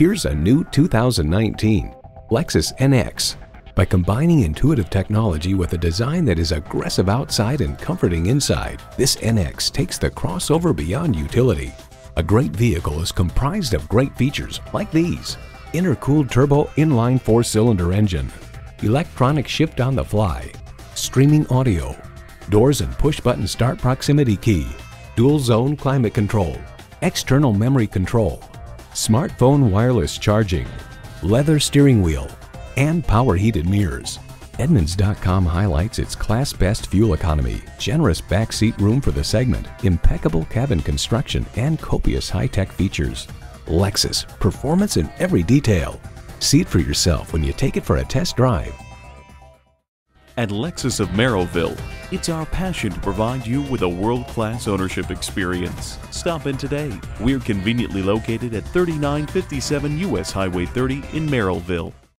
Here's a new 2019 Lexus NX. By combining intuitive technology with a design that is aggressive outside and comforting inside, this NX takes the crossover beyond utility. A great vehicle is comprised of great features like these. Intercooled turbo inline four-cylinder engine, electronic shift on the fly, streaming audio, doors and push-button start proximity key, dual zone climate control, external memory control, smartphone wireless charging, leather steering wheel, and power heated mirrors. Edmunds.com highlights its class best fuel economy, generous backseat room for the segment, impeccable cabin construction, and copious high tech features. Lexus, performance in every detail. See it for yourself when you take it for a test drive. At Lexus of Merrillville, it's our passion to provide you with a world class ownership experience. Stop in today. We're conveniently located at 3957 US Highway 30 in Merrillville.